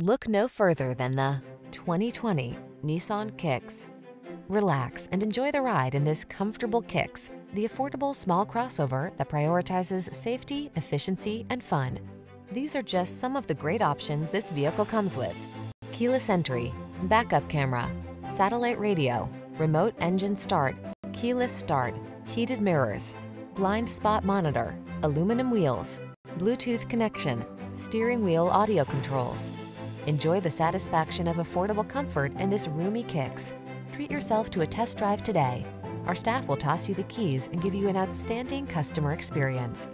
Look no further than the 2020 Nissan Kicks. Relax and enjoy the ride in this comfortable Kicks, the affordable small crossover that prioritizes safety, efficiency, and fun. These are just some of the great options this vehicle comes with. Keyless entry, backup camera, satellite radio, remote engine start, keyless start, heated mirrors, blind spot monitor, aluminum wheels, Bluetooth connection, steering wheel audio controls. Enjoy the satisfaction of affordable comfort in this roomy Kicks. Treat yourself to a test drive today. Our staff will toss you the keys and give you an outstanding customer experience.